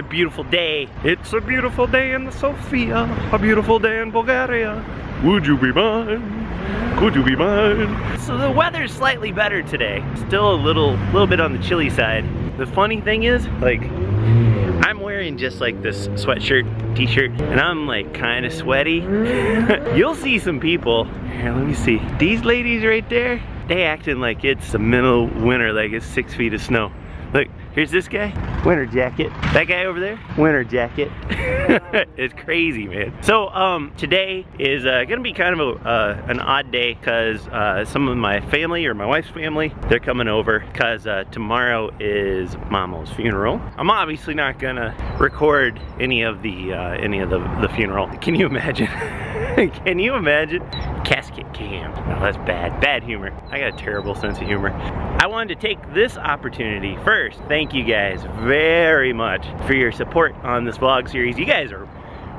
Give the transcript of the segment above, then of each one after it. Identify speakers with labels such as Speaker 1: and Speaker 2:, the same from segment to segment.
Speaker 1: Another beautiful day. It's a beautiful day in the Sofia, a beautiful day in Bulgaria. Would you be mine? Could you be mine? So the weather's slightly better today. Still a little, little bit on the chilly side. The funny thing is, like, I'm wearing just like this sweatshirt, t-shirt, and I'm like kind of sweaty. You'll see some people. Here, let me see. These ladies right there, they acting like it's the middle winter, like it's six feet of snow. Here's this guy, winter jacket. That guy over there, winter jacket. it's crazy, man. So um, today is uh, gonna be kind of a, uh, an odd day because uh, some of my family or my wife's family, they're coming over because uh, tomorrow is Mamo's funeral. I'm obviously not gonna record any of the uh, any of the, the funeral. Can you imagine? Can you imagine? Cam. No, oh, that's bad. Bad humor. I got a terrible sense of humor. I wanted to take this opportunity first. Thank you guys very much for your support on this vlog series. You guys are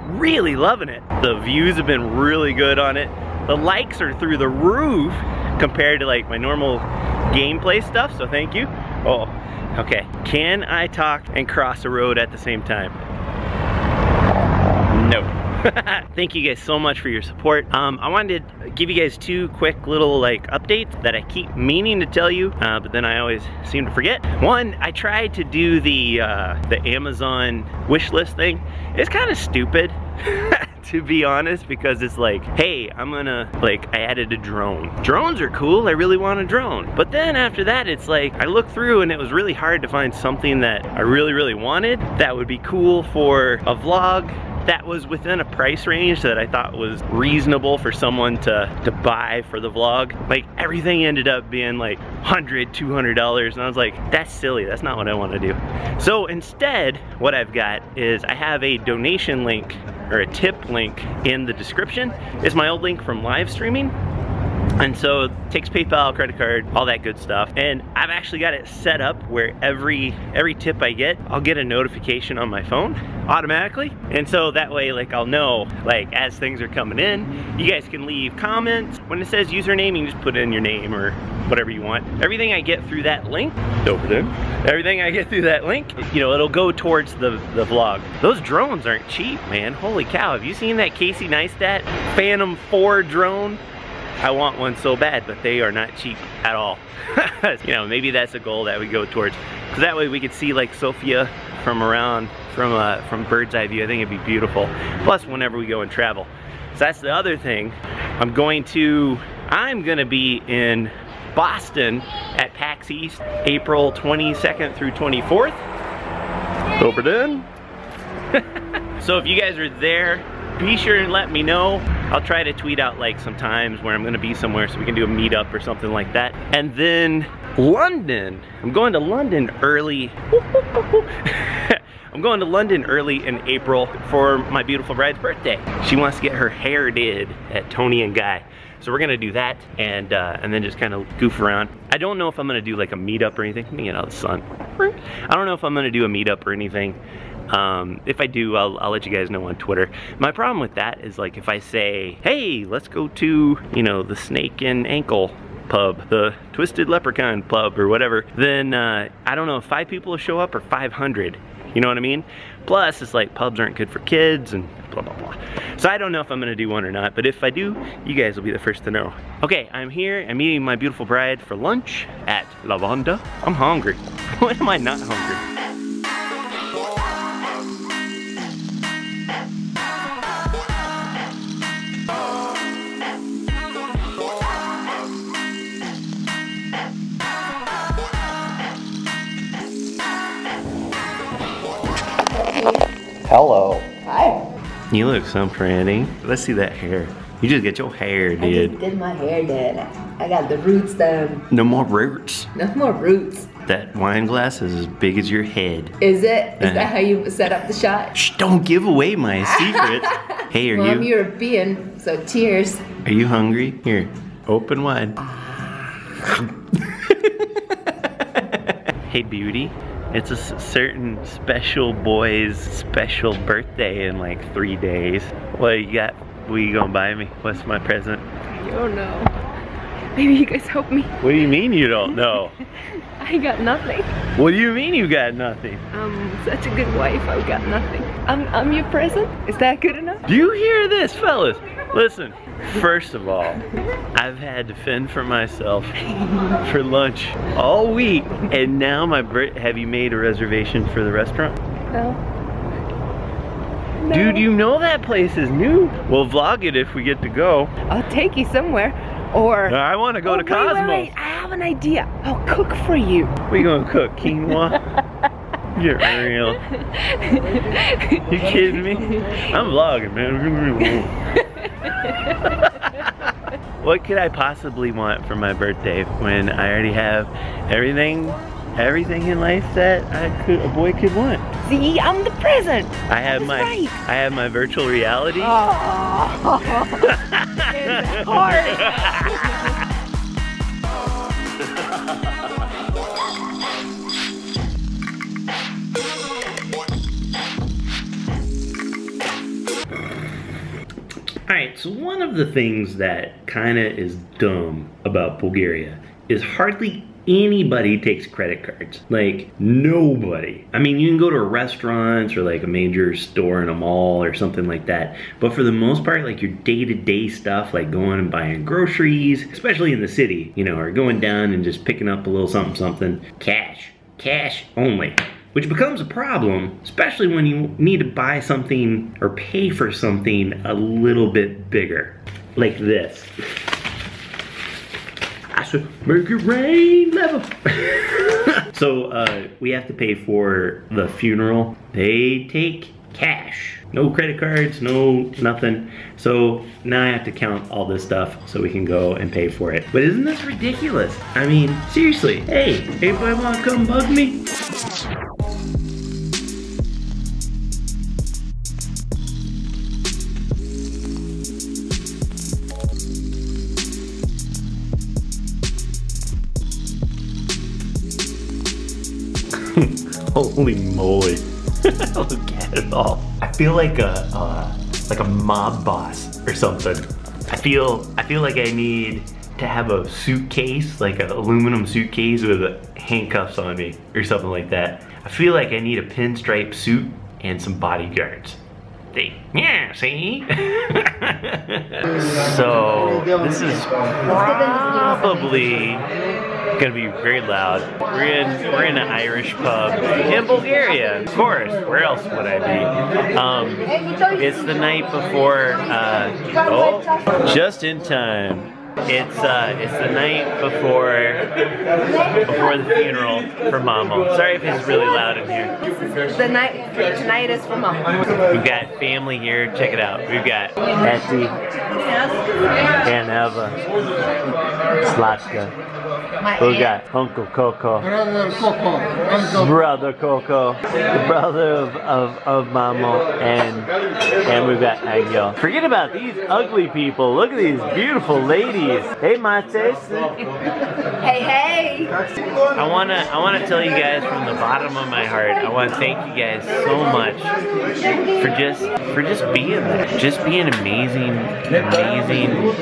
Speaker 1: really loving it. The views have been really good on it. The likes are through the roof compared to like my normal gameplay stuff, so thank you. Oh, okay. Can I talk and cross a road at the same time? No. Thank you guys so much for your support. Um, I wanted to give you guys two quick little like updates that I keep meaning to tell you, uh, but then I always seem to forget. One, I tried to do the uh, the Amazon wish list thing. It's kind of stupid. to be honest because it's like hey I'm gonna like I added a drone drones are cool I really want a drone but then after that it's like I looked through and it was really hard to find something that I really really wanted that would be cool for a vlog that was within a price range that I thought was reasonable for someone to, to buy for the vlog. Like everything ended up being like 100 $200 and I was like, that's silly, that's not what I wanna do. So instead, what I've got is I have a donation link or a tip link in the description. It's my old link from live streaming and so it takes PayPal, credit card, all that good stuff. And I've actually got it set up where every every tip I get, I'll get a notification on my phone automatically. And so that way like I'll know like as things are coming in, you guys can leave comments. When it says username, you can just put in your name or whatever you want. Everything I get through that link, over there, everything I get through that link, you know, it'll go towards the, the vlog. Those drones aren't cheap, man. Holy cow, have you seen that Casey Neistat Phantom 4 drone? I want one so bad, but they are not cheap at all. you know, maybe that's a goal that we go towards. So that way we could see like Sofia from around, from uh, from bird's eye view. I think it'd be beautiful. Plus whenever we go and travel. So that's the other thing. I'm going to, I'm gonna be in Boston at PAX East, April 22nd through 24th. Over then. so if you guys are there, be sure and let me know. I'll try to tweet out like sometimes where I'm gonna be somewhere so we can do a meetup or something like that. And then London. I'm going to London early. I'm going to London early in April for my beautiful bride's birthday. She wants to get her hair did at Toni and Guy. So we're gonna do that and uh, and then just kind of goof around. I don't know if I'm gonna do like a meetup or anything. Let me get out of the sun. I don't know if I'm gonna do a meetup or anything. Um, if I do, I'll, I'll let you guys know on Twitter. My problem with that is like if I say, hey, let's go to, you know, the Snake and Ankle pub, the Twisted Leprechaun pub or whatever, then uh, I don't know if five people will show up or 500. You know what I mean? Plus, it's like pubs aren't good for kids and blah, blah, blah. So I don't know if I'm gonna do one or not, but if I do, you guys will be the first to know. Okay, I'm here, I'm meeting my beautiful bride for lunch at Lavanda. I'm hungry. when am I not hungry? Hello.
Speaker 2: Hi.
Speaker 1: You look so pretty. Let's see that hair. You just get your hair
Speaker 2: I
Speaker 1: did.
Speaker 2: just did my hair did. I got the roots done.
Speaker 1: No more roots.
Speaker 2: No more roots.
Speaker 1: That wine glass is as big as your head.
Speaker 2: Is it? Is
Speaker 1: Uh-huh.
Speaker 2: that how you set up the shot?
Speaker 1: Shh, don't give away my secret. hey, are
Speaker 2: well, I'm
Speaker 1: you
Speaker 2: European, so cheers.
Speaker 1: are you hungry? Here, open wide. hey, beauty. It's a certain special boy's special birthday in like three days. What you got? What you gonna buy me? What's my present?
Speaker 2: I don't know.
Speaker 3: Maybe you guys help me.
Speaker 1: What do you mean you don't know?
Speaker 3: I got nothing.
Speaker 1: what do you mean you got nothing?
Speaker 3: I'm such a good wife. I've got nothing. I'm, I'm your present. Is that good enough?
Speaker 1: Do you hear this, fellas? Listen, first of all, I've had to fend for myself for lunch all week, and now my Brit, have you made a reservation for the restaurant?
Speaker 3: No. No.
Speaker 1: Dude, you know that place is new. We'll vlog it if we get to go.
Speaker 3: I'll take you somewhere. Or.
Speaker 1: I want to go
Speaker 3: Oh,
Speaker 1: to
Speaker 3: wait,
Speaker 1: Cosmos.
Speaker 3: Wait, wait, I have an idea. I'll cook for you.
Speaker 1: We gonna cook quinoa? You're real. You kidding me? I'm vlogging, man. what could I possibly want for my birthday when I already have everything, everything in life that I could, a boy could want?
Speaker 3: See, I'm the present.
Speaker 1: I have my,
Speaker 3: right.
Speaker 1: I have my virtual reality.
Speaker 3: Oh, it's hard.
Speaker 1: Alright, so one of the things that kind of is dumb about Bulgaria is hardly anybody takes credit cards. Like, nobody. I mean, you can go to restaurants or like a major store in a mall or something like that, but for the most part, like your day to day stuff, like going and buying groceries, especially in the city, you know, or going down and just picking up a little something, something, cash. Cash only which becomes a problem, especially when you need to buy something or pay for something a little bit bigger, like this. I said, make it rain, level. so uh, we have to pay for the funeral. They take cash. No credit cards, no nothing. So now I have to count all this stuff so we can go and pay for it. But isn't this ridiculous? I mean, seriously. Hey, anybody want to come bug me? Holy moly. Look at it all. I feel like a like a mob boss or something. I feel I feel like I need to have a suitcase, like an aluminum suitcase with handcuffs on me or something like that. I feel like I need a pinstripe suit and some bodyguards. They, yeah, see? so this is probably gonna be very loud. We're in we're in an Irish pub in Bulgaria, of course. Where else would I be? Um, it's the night before. Uh, oh, just in time. It's uh, it's the night before before the funeral for Mamo. Sorry if it's really loud in here.
Speaker 3: the night tonight is for mom.
Speaker 1: We've got family here. Check it out. We've got Etty and Eva, Slatka.
Speaker 2: My
Speaker 1: We
Speaker 2: aunt.
Speaker 1: got Uncle Coco,
Speaker 4: Brother Coco, Uncle
Speaker 1: brother Coco, the brother of, of, of Mamo, and and we've got Angel. Forget about these ugly people. Look at these beautiful ladies. Hey, Mates.
Speaker 2: Hey, hey.
Speaker 1: I wanna I wanna tell you guys from the bottom of my heart. I want to thank you guys so much for just for just being there, just being amazing, amazing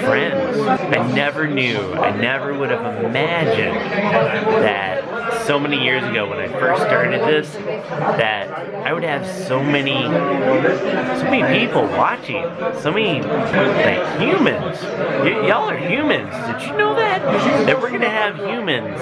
Speaker 1: friends. I never knew, I never would have imagined that so many years ago when I first started this, that I would have so many, so many people watching, so many like humans. Y- y'all are humans. Did you know that? That we're gonna have humans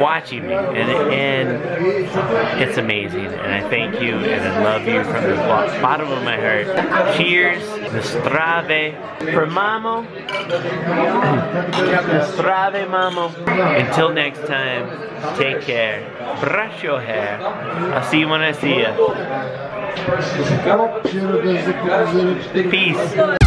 Speaker 1: watching me, and and it's amazing. And I thank you, and I love you from the bottom of my heart. Cheers, strave for Mamo. strave, Mamo. Until next time, Take care. Brush your hair. I'll see you when I see you. Peace.